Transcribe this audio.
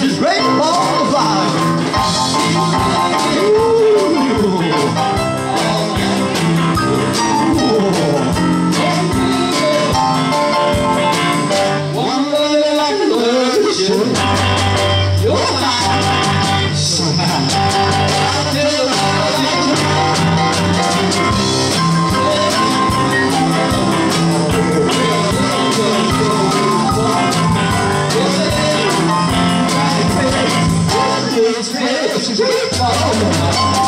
This is great, Paul. まあ、そう。